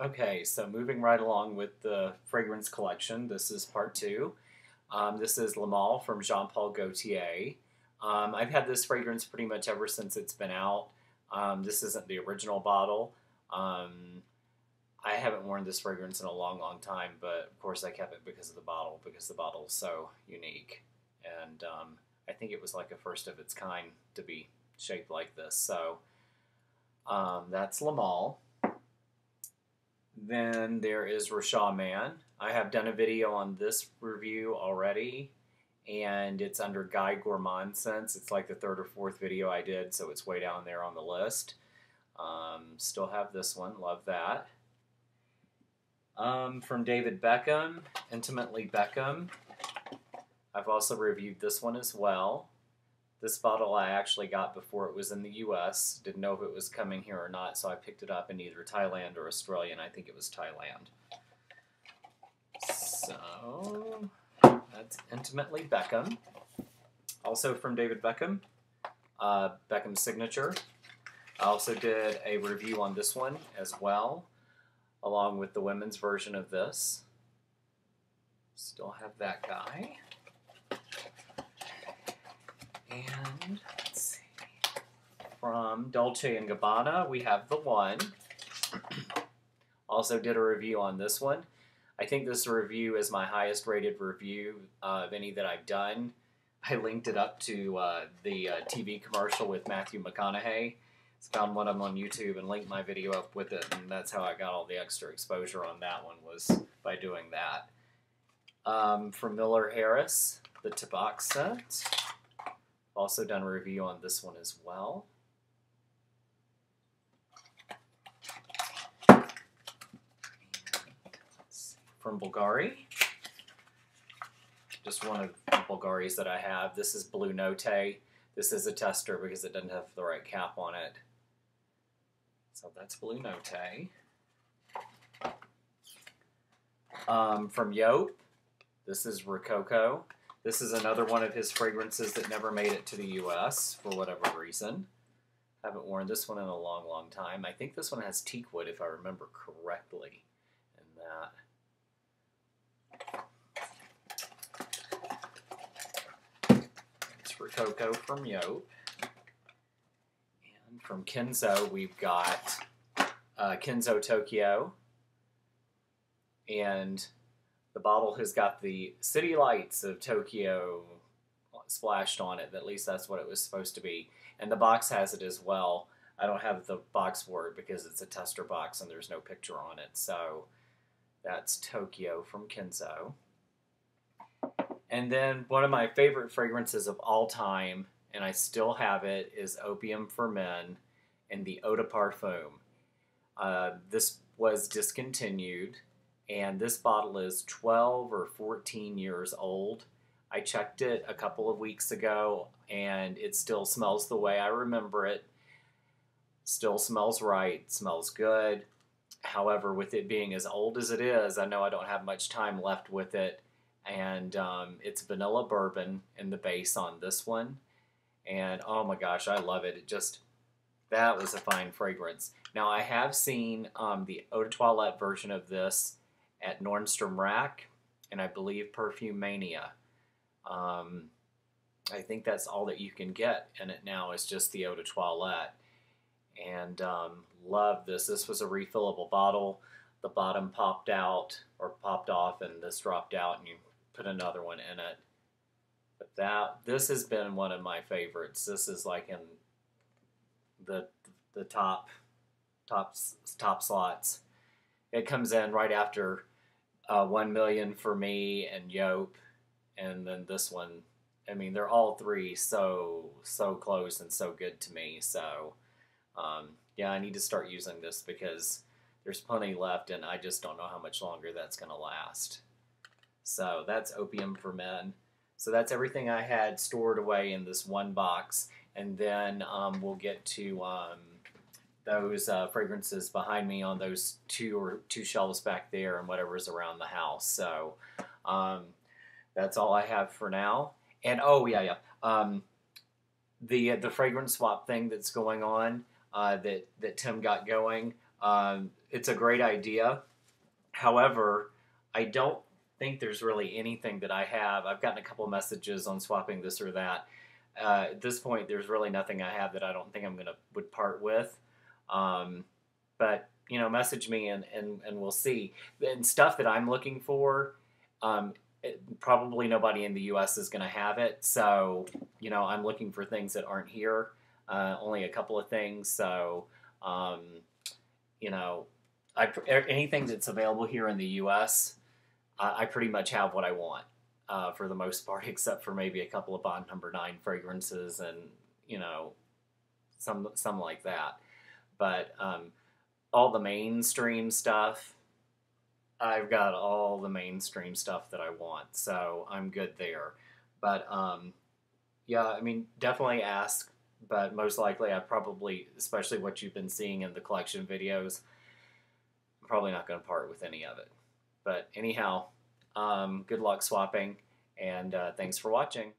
Okay, so moving right along with the fragrance collection, this is part two. Um, this is Le from Jean Paul Gaultier. Um, I've had this fragrance pretty much ever since it's been out. Um, this isn't the original bottle. Um, I haven't worn this fragrance in a long, long time, but of course I kept it because of the bottle, because the bottle is so unique. And um, I think it was like a first of its kind to be shaped like this. So um, that's Le Male. Then there is Rochas Man. I have done a video on this review already, and it's under Guy Gourmand Scents. It's like the third or fourth video I did, so it's way down there on the list. Um, still have this one, love that. Um, from David Beckham, Intimately Beckham. I've also reviewed this one as well. This bottle I actually got before it was in the US. Didn't know if it was coming here or not, so I picked it up in either Thailand or Australia, and I think it was Thailand. So, that's Intimately Beckham. Also from David Beckham, uh, Beckham's Signature. I also did a review on this one as well, along with the women's version of this. Still have that guy. And let's see. From Dolce & Gabbana, we have the one. also did a review on this one. I think this review is my highest rated review uh, of any that I've done. I linked it up to uh, the uh, TV commercial with Matthew McConaughey. It's Found one of them on YouTube and linked my video up with it, and that's how I got all the extra exposure on that one was by doing that. Um, from Miller Harris, the Tabaksat. Also done a review on this one as well. From Bulgari. Just one of the Bulgaris that I have. This is Blue Note. This is a tester because it doesn't have the right cap on it. So that's Blue Note. Um, from Joop, this is Rococo. This is another one of his fragrances that never made it to the U.S. for whatever reason. Haven't worn this one in a long, long time. I think this one has teak wood, if I remember correctly, in that. It's Rococo from Joop. And from Kenzo, we've got uh, Kenzo Tokyo. And the bottle has got the city lights of Tokyo splashed on it. At least that's what it was supposed to be. And the box has it as well. I don't have the box word because it's a tester box and there's no picture on it. So that's Tokyo from Kenzo. And then one of my favorite fragrances of all time, and I still have it, is Opium for Men in the Eau de Parfum. Uh, this was discontinued and this bottle is 12 or 14 years old. I checked it a couple of weeks ago and it still smells the way I remember it. Still smells right, smells good. However, with it being as old as it is, I know I don't have much time left with it. And um, it's vanilla bourbon in the base on this one. And oh my gosh, I love it. It just, that was a fine fragrance. Now, I have seen um, the Eau de Toilette version of this at Nordstrom Rack, and I believe Perfumania. Um, I think that's all that you can get in it now is just the Eau de Toilette. And um, love this. This was a refillable bottle. The bottom popped out or popped off, and this dropped out, and you put another one in it. But that this has been one of my favorites. This is like in the the top top top slots. It comes in right after uh, One Million for me and Joop, and then this one. I mean, they're all three so so close and so good to me. So, um, yeah, I need to start using this because there's plenty left, and I just don't know how much longer that's going to last. So that's Opium for Men. So that's everything I had stored away in this one box, and then um, we'll get to um, those uh, fragrances behind me on those two or two shelves back there and whatever's around the house. So um, that's all I have for now. And oh yeah, yeah, um, the the fragrance swap thing that's going on uh, that that Tim got going. Um, it's a great idea. However, I don't think there's really anything that I have. I've gotten a couple messages on swapping this or that. Uh, at this point, there's really nothing I have that I don't think I'm gonna would part with. Um, but you know, message me and, and, and we'll see. And stuff that I'm looking for, um, it, probably nobody in the U.S. is going to have it. So, you know, I'm looking for things that aren't here. Uh, only a couple of things. So, um, you know, I, anything that's available here in the U.S., I, I pretty much have what I want uh, for the most part, except for maybe a couple of Bond Number Nine fragrances and you know, some some like that. But um, all the mainstream stuff, I've got all the mainstream stuff that I want, so I'm good there. But um, yeah, I mean, definitely ask. But most likely, I probably, especially what you've been seeing in the collection videos, I'm probably not going to part with any of it. But anyhow, um, good luck swapping, and uh, thanks for watching.